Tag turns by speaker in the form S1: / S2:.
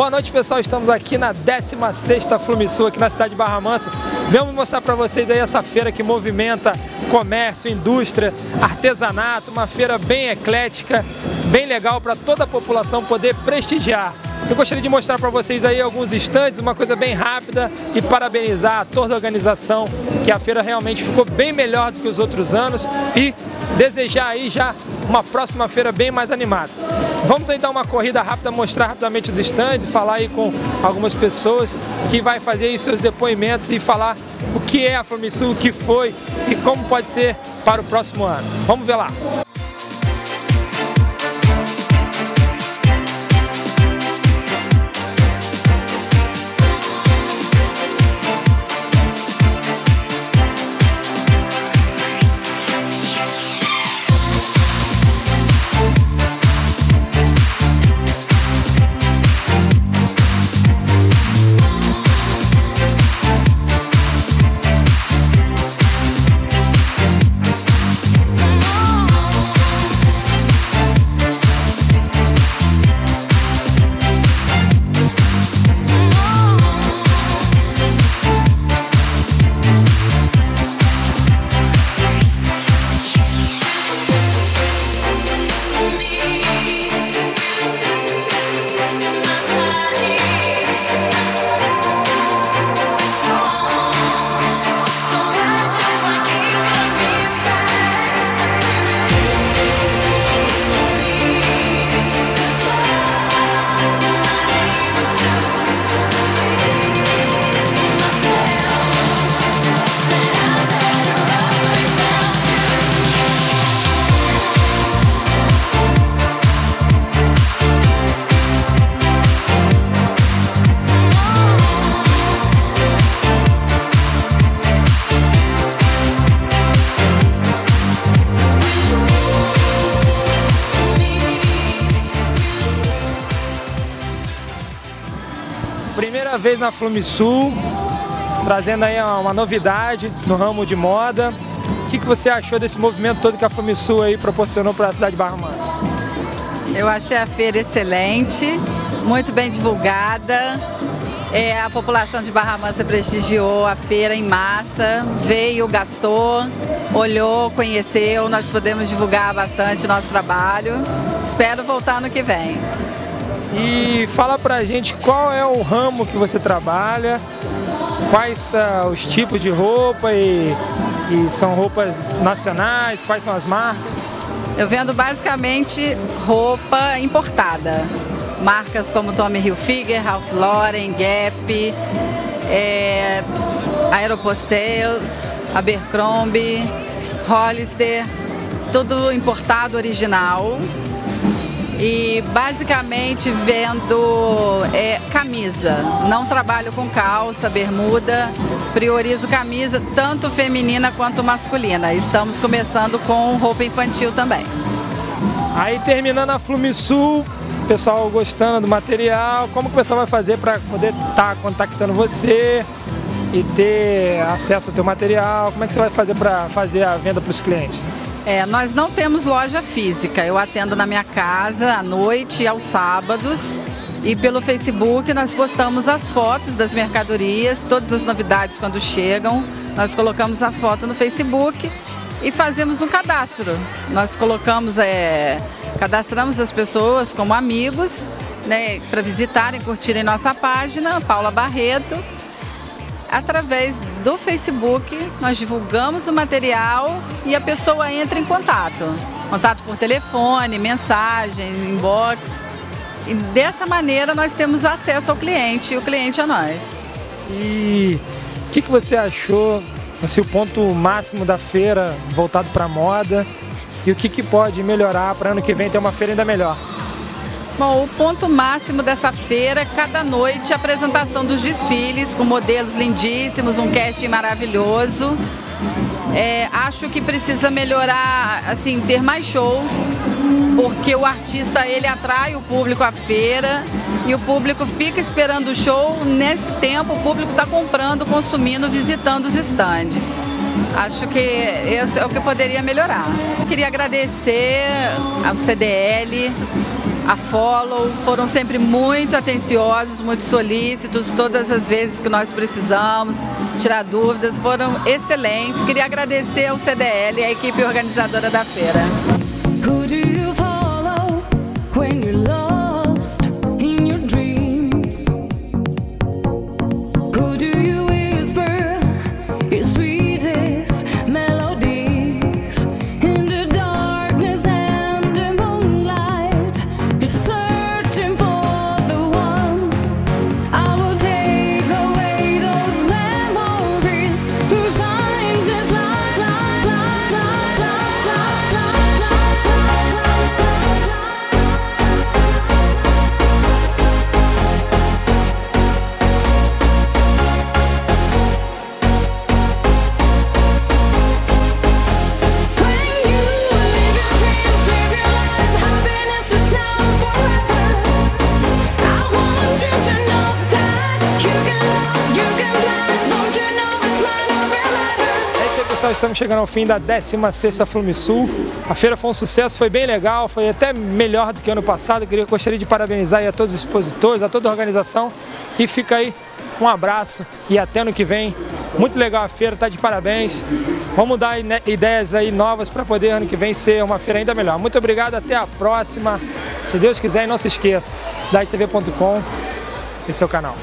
S1: Boa noite, pessoal. Estamos aqui na 16ª Flumisul, aqui na cidade de Barra Mansa. Vamos mostrar para vocês aí essa feira que movimenta comércio, indústria, artesanato, uma feira bem eclética, bem legal para toda a população poder prestigiar. Eu gostaria de mostrar para vocês aí alguns estandes, uma coisa bem rápida e parabenizar toda a organização, que a feira realmente ficou bem melhor do que os outros anos e desejar aí já uma próxima feira bem mais animada. Vamos dar uma corrida rápida, mostrar rapidamente os estandes, falar aí com algumas pessoas que vai fazer aí seus depoimentos e falar o que é a Flumisul, o que foi e como pode ser para o próximo ano. Vamos ver lá. Primeira vez na Flumisul, trazendo aí uma novidade no ramo de moda. O que, que você achou desse movimento todo que a Flumisul aí proporcionou para a cidade de Barra Mansa?
S2: Eu achei a feira excelente, muito bem divulgada. É, a população de Barra Mansa prestigiou a feira em massa, veio, gastou, olhou, conheceu, nós podemos divulgar bastante nosso trabalho. Espero voltar no que vem.
S1: E fala pra gente qual é o ramo que você trabalha, quais são os tipos de roupa e, e são roupas nacionais, quais são as marcas?
S2: Eu vendo basicamente roupa importada. Marcas como Tommy Hilfiger, Ralph Lauren, Gap, é, Aeropostale, Abercrombie, Hollister, tudo importado original e basicamente vendo é, camisa. Não trabalho com calça, bermuda, priorizo camisa tanto feminina quanto masculina. Estamos começando com roupa infantil também.
S1: Aí terminando a Flumisul, pessoal gostando do material, como que o pessoal vai fazer para poder estar tá contactando você e ter acesso ao teu material? Como é que você vai fazer para fazer a venda para os clientes?
S2: É, nós não temos loja física. Eu atendo na minha casa à noite e aos sábados. E pelo Facebook nós postamos as fotos das mercadorias, todas as novidades quando chegam. Nós colocamos a foto no Facebook e fazemos um cadastro. Nós colocamos, é, cadastramos as pessoas como amigos, né, para visitarem, curtirem nossa página, Paula Barreto através do Facebook, nós divulgamos o material e a pessoa entra em contato. Contato por telefone, mensagem, inbox. E dessa maneira nós temos acesso ao cliente e o cliente a nós.
S1: E o que, que você achou, assim, o ponto máximo da feira voltado para moda e o que, que pode melhorar para ano que vem ter uma feira ainda melhor?
S2: Bom, o ponto máximo dessa feira, cada noite, a apresentação dos desfiles com modelos lindíssimos, um casting maravilhoso. É, acho que precisa melhorar, assim, ter mais shows, porque o artista ele atrai o público à feira e o público fica esperando o show. Nesse tempo, o público está comprando, consumindo, visitando os estandes. Acho que isso é o que poderia melhorar. Queria agradecer ao CDL
S3: a Follow, foram sempre muito atenciosos, muito solícitos, todas as vezes que nós precisamos tirar dúvidas, foram excelentes. Queria agradecer ao CDL, a equipe organizadora da feira.
S1: Pessoal, estamos chegando ao fim da 16ª Flumisul. A feira foi um sucesso, foi bem legal, foi até melhor do que ano passado. Eu gostaria de parabenizar a todos os expositores, a toda a organização. E fica aí um abraço e até ano que vem. Muito legal a feira, tá de parabéns. Vamos dar né, ideias aí novas para poder ano que vem ser uma feira ainda melhor. Muito obrigado, até a próxima. Se Deus quiser, não se esqueça, cidadetv.com, esse é o canal.